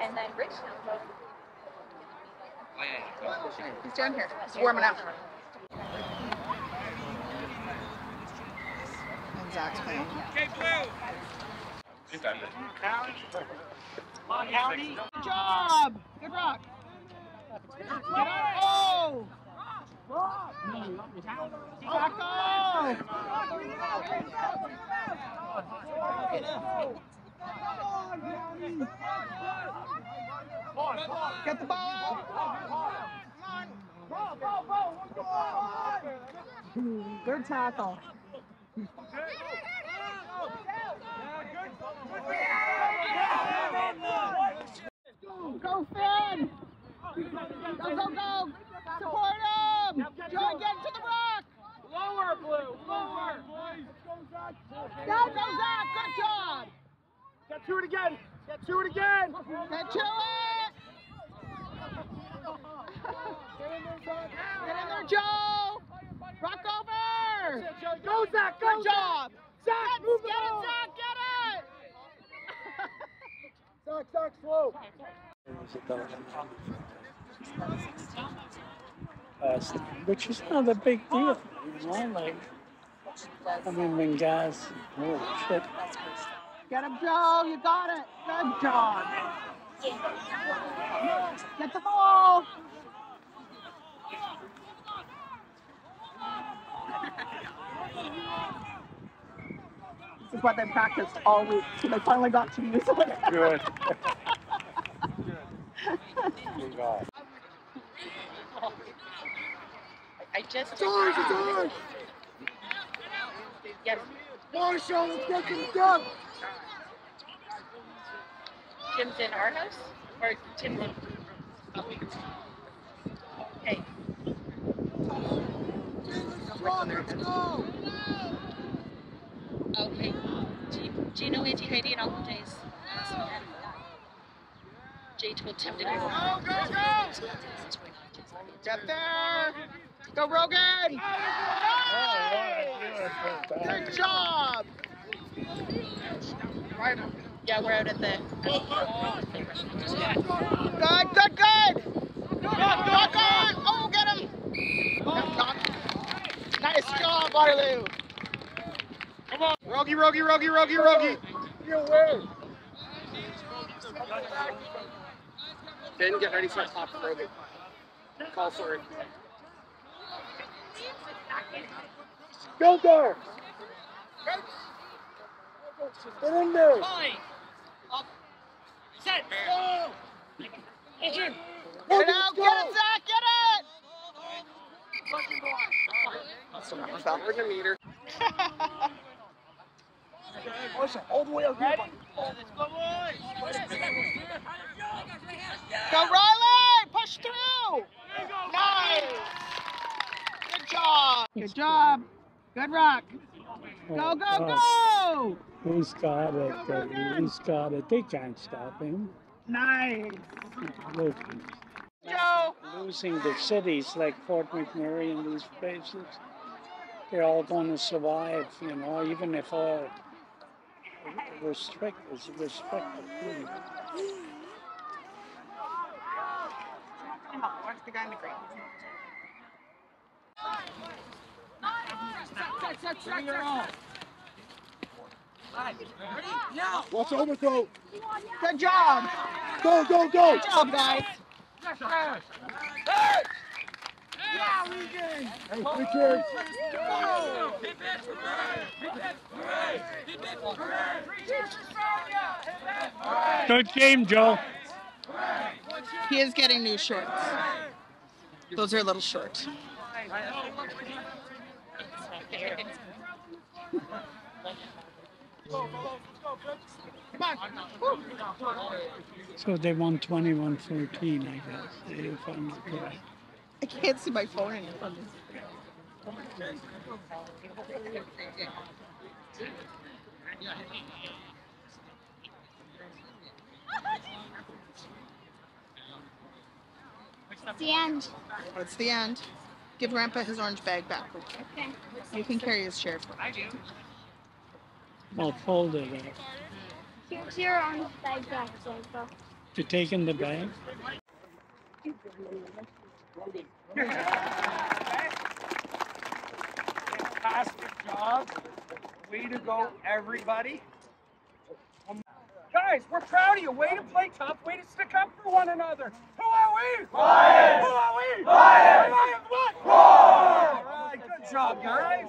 And then Rich. He's down here. He's warming up. And Zach's playing. Okay, Blue! Good job. Good rock. Oh! Rocco! Get the ball! Good tackle. Go Finn! Go, go, go! Support him! Joey, get to the rock! Lower, Blue. Lower. Go, go, Zach! Good job! Get to it again. Get to it again. Get to it! Get in there, Joe! Rock over! Go, Zach. Go, Good job! Zach, Get, move get it it. Zach! Get it! Zach, Zach, slow. Uh, which is not a big deal, you know, like, I mean, when guys, oh shit, Get him, Joe! You got it! Good job! Get the ball! This is what they practiced all week, so they finally got to use it. good. Good God. I just. It's ours. It's. Yes. Marshall, let's get to the dunk. Tim's in our house? Or Tim's in. Oh. Hey. Let's go. Okay. Do you, know Auntie Heidi and Uncle Jay's? Jay told Tim to go. Go, go, go. Get there! Go, Rogan! Good job! Right. Yeah, we're out at the. Good, good, good! Rock on! Oh, get him! Knock, knock. Nice job, Waterloo! Come on. Rogie, Rogie, Rogie, Rogie, Rogie. Get away. Ben, get ready for a top Rogan. Call for it. Go there. Get in there. Set. Go. Adrian. Get it out! Get it, Zach! Get it! We're gonna meet her. Listen, all the way up here. Go, Riley! Push through! Nice! Good job! Good job! Good rock! Go, go, Oh, go! He's got it, uh, he's got it, they can't stop him. Nice! Look, Joe! losing the cities like Fort McMurray and these places, they're all going to survive, you know, even if all restrict is restricted. really. Watch the guy in the green. Watch overthrow. Good job! Go, go, go. Good job, guys! Hey, Richard. Good game, Joe. He is getting new shorts. Those are a little short. Come on. Woo. So they won 21 14, I guess, if I'm correct. I can't see my phone in front of. It's the end. It's the end. Give Grandpa his orange bag back. Okay. You can carry his chair for him. I'll fold it up. Here's your own bag back, Santa. You taking the bag? Fantastic job. Way to go, everybody. Guys, we're proud of you. Way to play tough. Way to stick up for one another. Who are we? Lions! Who are we? Lions! Lions what? Roar! All right, good job, guys.